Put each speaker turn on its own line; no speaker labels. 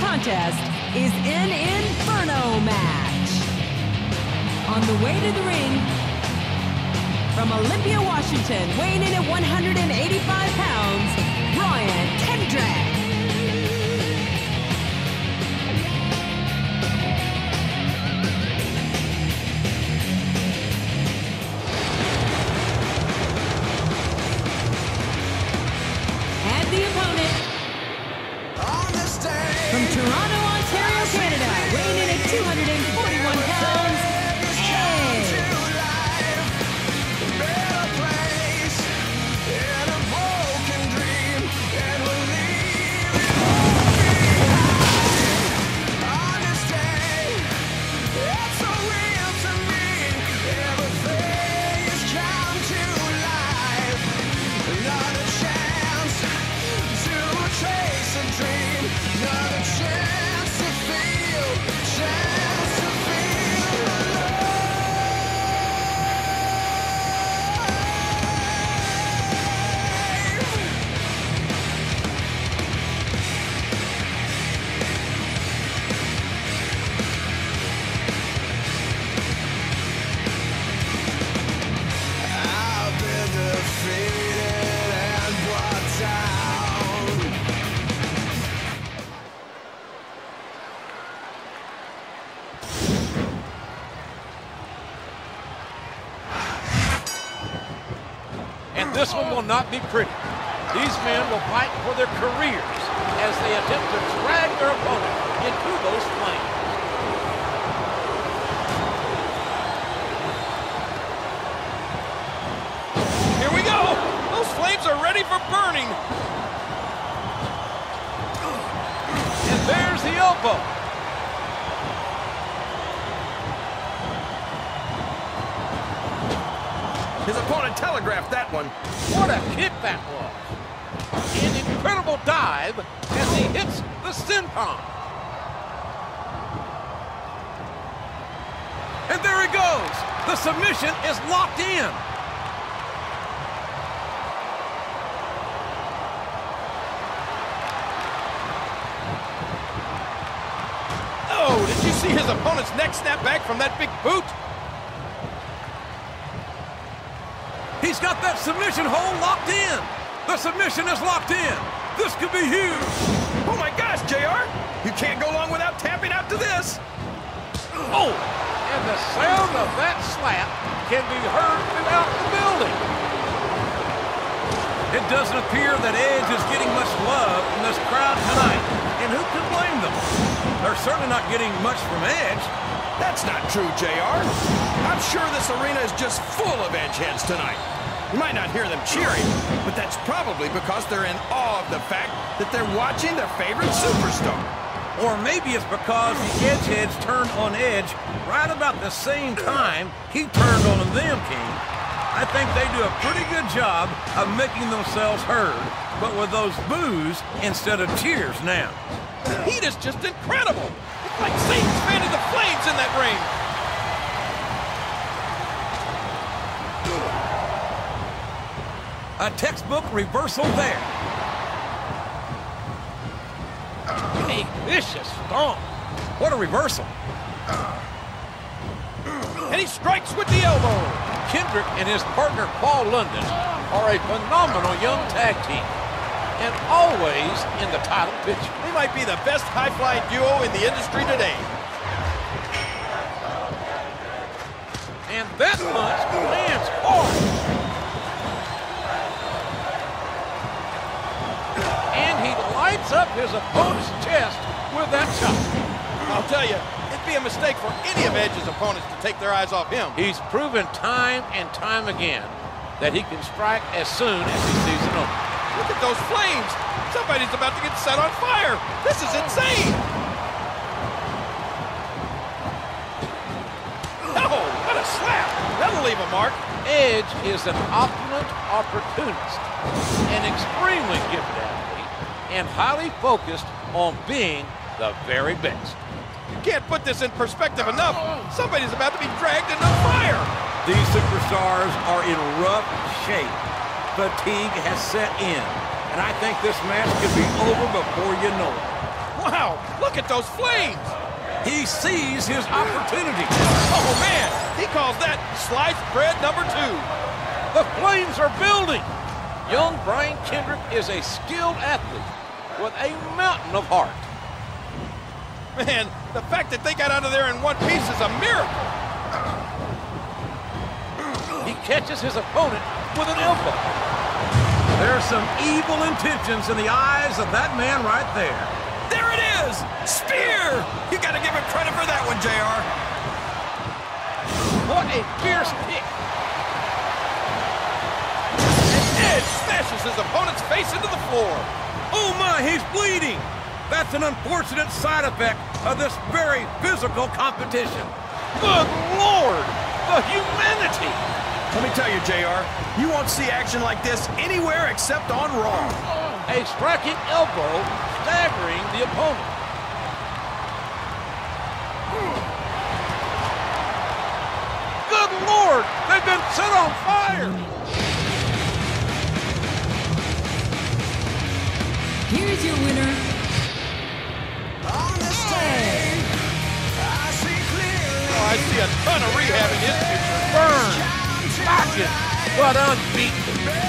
contest is an Inferno match. On the way to the ring, from Olympia, Washington, weighing in at 185 pounds,
240 this one will not be pretty. These men will fight for their careers as they attempt to drag their opponent into those flames.
Here we go! Those flames are ready for burning!
And there's the elbow.
His opponent telegraphed that one.
What a kick that was. An incredible dive as he hits the senton.
And there he goes! The submission is locked in! Oh, did you see his opponent's neck snap back from that big boot? He's got that submission hold locked in! The submission is locked in! This could be huge! Oh my gosh, JR! You can't go long without tapping out to this!
Oh! And the sound of that slap can be heard throughout the building.
It doesn't appear that Edge is getting much love from this crowd tonight. And who can blame them? They're certainly not getting much from Edge. That's not true, JR. I'm sure this arena is just full of Edge heads tonight. You might not hear them cheering, but that's probably because they're in awe of the fact that they're watching their favorite superstar. Or maybe it's because the Edgeheads turned on Edge right about the same time he turned on them, King. I think they do a pretty good job of making themselves heard, but with those boos instead of cheers now.
The heat is just incredible. It's like Satan's fanning the flames in that ring.
A textbook reversal there.
A vicious stomp.
What a reversal.
And he strikes with the elbow.
Kendrick and his partner Paul London are a phenomenal young tag team and always in the title picture.
They might be the best high-flying duo in the industry today.
And that punch lands hard. Lights up his opponent's chest with that chop.
I'll tell you, it'd be a mistake for any of Edge's opponents to take their eyes off him.
He's proven time and time again that he can strike as soon as he sees an opening.
Look at those flames. Somebody's about to get set on fire. This is insane. Oh, what a slap. That'll leave a mark.
Edge is an opulent opportunist, and extremely gifted athlete, and highly focused on being the very best.
You can't put this in perspective enough. Somebody's about to be dragged into fire.
These superstars are in rough shape. Fatigue has set in, and I think this match could be over before you know it.
Wow, look at those flames.
He sees his opportunity.
Oh, man, he calls that sliced bread number two.
The flames are building. Young Brian Kendrick is a skilled athlete with a mountain of heart.
Man, the fact that they got out of there in one piece is a miracle.
He catches his opponent with an elbow.
There's some evil intentions in the eyes of that man right there.
There it is! Spear! You gotta give him credit for that one, JR.
What a fierce kick.
Smashes his opponent's face into the floor.
Oh my, he's bleeding! That's an unfortunate side effect of this very physical competition.
Good Lord! The humanity!
Let me tell you, JR, you won't see action like this anywhere except on Raw.
A striking elbow staggering the opponent. Good Lord! They've been set on fire!
Here's your winner, Edge.
Oh, I see a ton of rehab in his future.
Burned, blackened, but unbeaten.